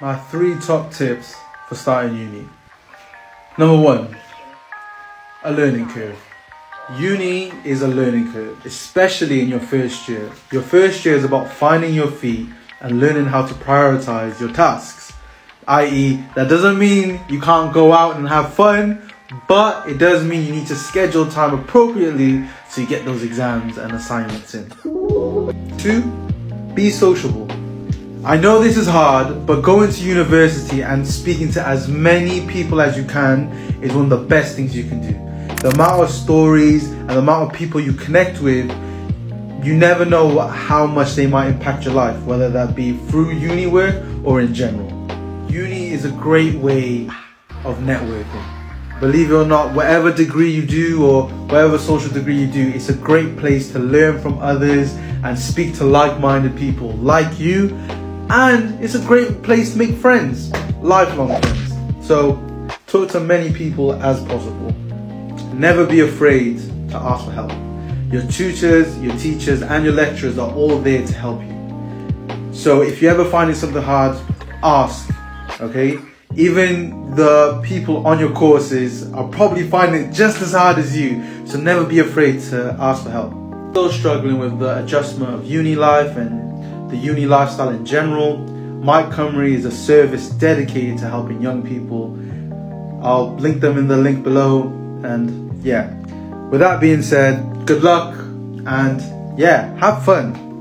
my three top tips for starting uni. Number one, a learning curve. Uni is a learning curve, especially in your first year. Your first year is about finding your feet and learning how to prioritize your tasks. I.e., that doesn't mean you can't go out and have fun, but it does mean you need to schedule time appropriately so you get those exams and assignments in. Two, be sociable. I know this is hard, but going to university and speaking to as many people as you can is one of the best things you can do. The amount of stories and the amount of people you connect with, you never know how much they might impact your life, whether that be through uni work or in general. Uni is a great way of networking. Believe it or not, whatever degree you do or whatever social degree you do, it's a great place to learn from others and speak to like-minded people like you and it's a great place to make friends, lifelong friends. So talk to many people as possible. Never be afraid to ask for help. Your tutors, your teachers, and your lecturers are all there to help you. So if you're ever finding something hard, ask, okay? Even the people on your courses are probably finding it just as hard as you, so never be afraid to ask for help. Still struggling with the adjustment of uni life and the uni lifestyle in general. Meic Cymru is a service dedicated to helping young people. I'll link them in the link below. And yeah, with that being said, good luck and yeah, have fun.